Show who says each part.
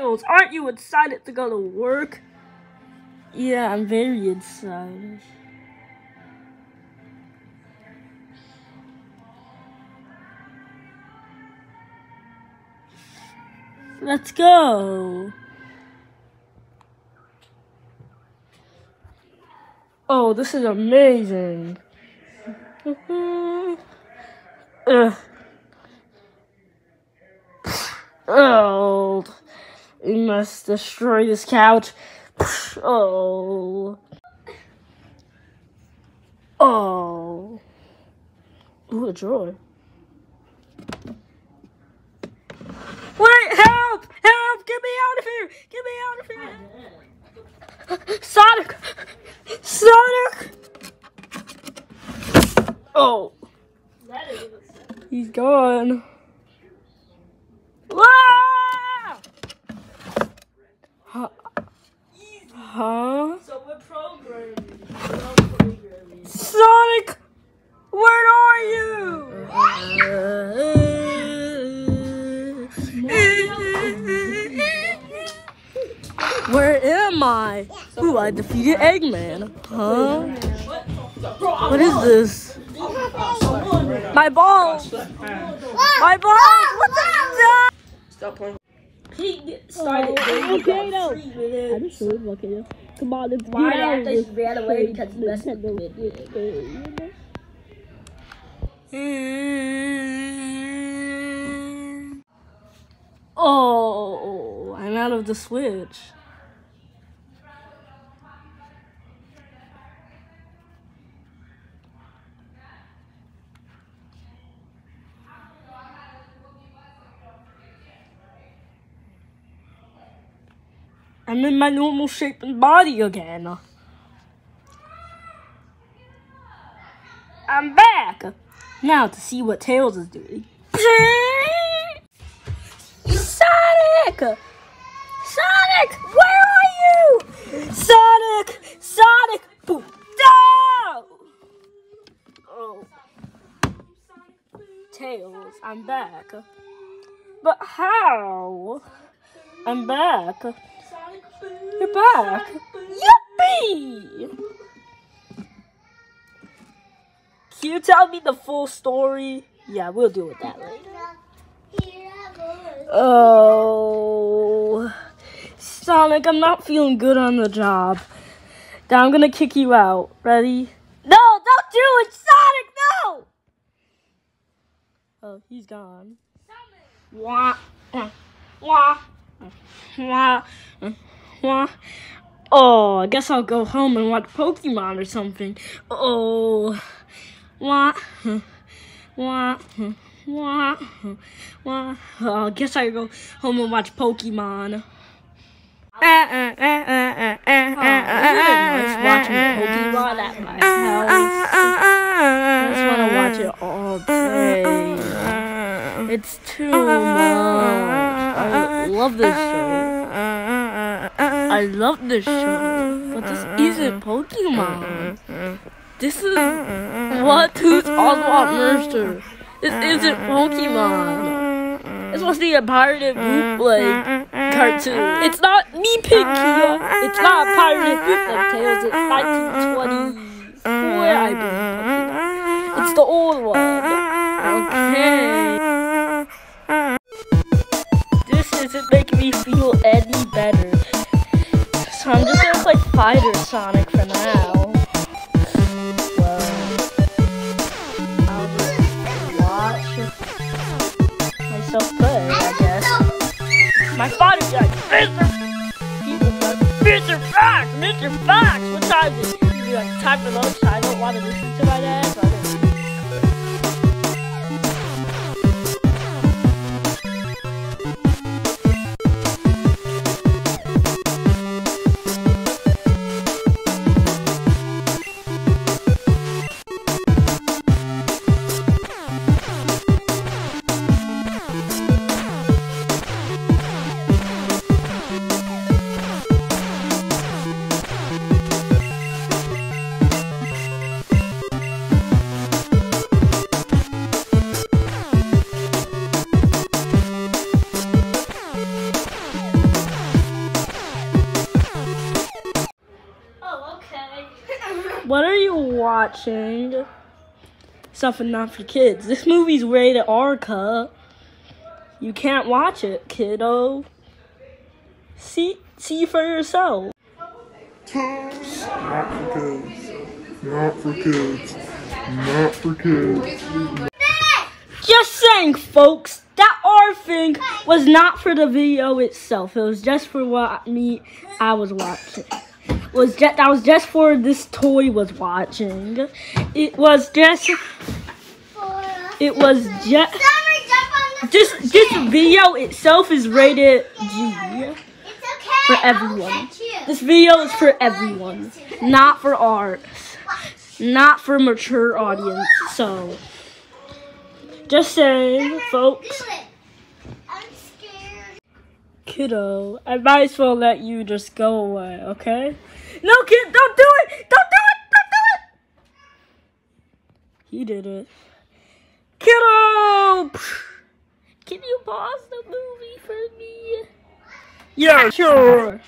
Speaker 1: Aren't you excited to go to work? Yeah, I'm very excited. Let's go. Oh, this is amazing. Ugh. We must destroy this couch. Oh. Oh. Ooh, a drawer. Wait, help! Help! Get me out of here! Get me out of here! Sonic! Sonic! Oh. He's gone. Ah! Huh? Huh?
Speaker 2: So we're programming. We're programming.
Speaker 1: Sonic! Where are you? Where am I? Ooh, I defeated Eggman. Huh? What is this? My balls! My balls! What the?
Speaker 2: Stop playing. He started
Speaker 1: Oh,
Speaker 2: dating
Speaker 1: okay,
Speaker 2: about
Speaker 1: no.
Speaker 2: three minutes.
Speaker 1: Understood, okay. Come on, let's
Speaker 2: Right
Speaker 1: get out of
Speaker 2: after
Speaker 1: this
Speaker 2: he ran away because he messed
Speaker 1: Nintendo
Speaker 2: with
Speaker 1: video. Mm-hmm. Oh, I'm out of the Switch. I'm in my normal shape and body again. I'm back! Now to see what Tails is doing. Sonic! Sonic! Where are you? Sonic! Sonic! Boom! Oh. Tails, I'm back. But how? I'm back. You're back. Yippee! Can you tell me the full story? Yeah, we'll deal with that later. Oh, Sonic, I'm not feeling good on the job. Now I'm gonna kick you out. Ready? No, don't do it, Sonic. No. Oh, he's gone. Wah, wah, wah, wah, wah. Oh, I guess I'll go home and watch Pokemon or something. Oh, wah, wah, wah, wah. Oh, I guess I go home and watch Pokemon. Oh, nice watching Pokemon at my house. I just want to watch it all day. It's too much. I love this show. I love this show. But this isn't Pokemon. This is what? Who's Oswald Mercer? This isn't Pokemon. This must be a pirated bootleg cartoon. It's not me, Pinky. It's not a pirated bootleg Tales. It's 1924, I believe. It's the old one. Okay. This isn't making me feel any better. So I'm just gonna play Fighter Sonic for now. Watch myself play, I guess. My father's like, Mr. Mr. Fox, Mr. Fox, what time is it? Be like, time for lunch. I don't want to listen to my dad, watching something not for kids. This movie's rated R, cuh. You can't watch it, kiddo. See, see for yourself.
Speaker 3: Not for kids. Not for kids. Not for kids.
Speaker 1: Just saying, folks. That R thing was not for the video itself. It was just for what me I was watching. Was just that was just for this toy was watching. It was just. It was just. This this video itself is rated G. For everyone. This video is for everyone, not for arts, not for mature audience. So, just saying, folks,
Speaker 4: I'm scared.
Speaker 1: kiddo, I might as well let you just go away, okay? No, kid, don't do it! Don't do it! Don't do it! He did it. Kiddo! Can you pause the movie for me? Yeah, sure.